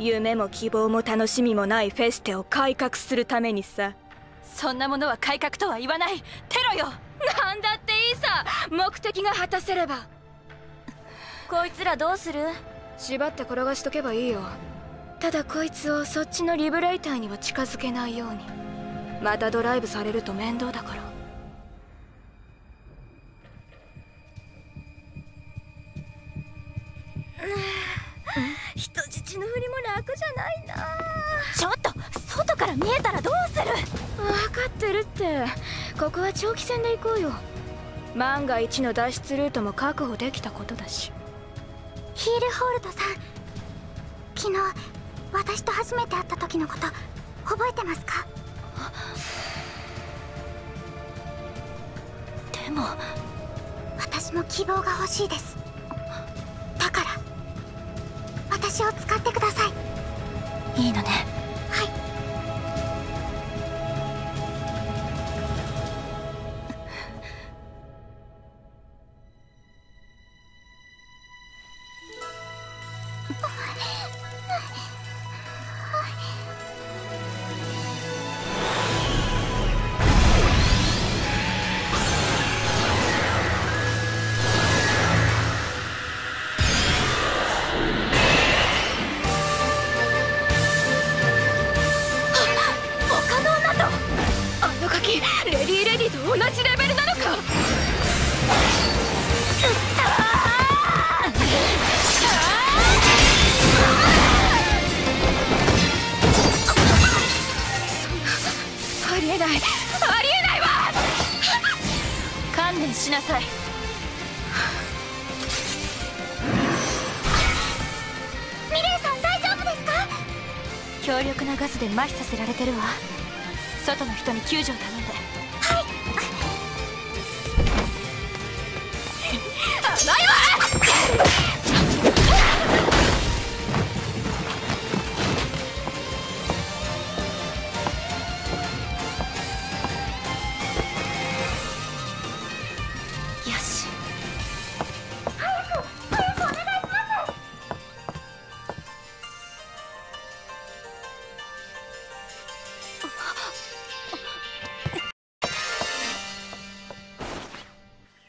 夢も希望も楽しみもないフェステを改革するためにさ。そんなものは改革とは言わない。テロよ。なんだっていいさ。目的が果たせれば。こいつらどうする？縛って転がしとけばいいよ。ただこいつをそっちのリブレイターには近づけないように。またドライブされると面倒だから 人質のふりも楽じゃないな。ちょっと外から見えたらどうする？分かってるって。ここは長期戦で行こうよ。万が一の脱出ルートも確保できたことだし。ヒールホールドさん。昨日私と初めて会った時のこと覚えてますか？でも。私も希望が欲しいです私を使ってください。いいのね。りえない。ありえないわ。観念しなさい。ミレイさん大丈夫ですか？強力なガスで麻痺させられてるわ。外の人に救助を頼んで。はい。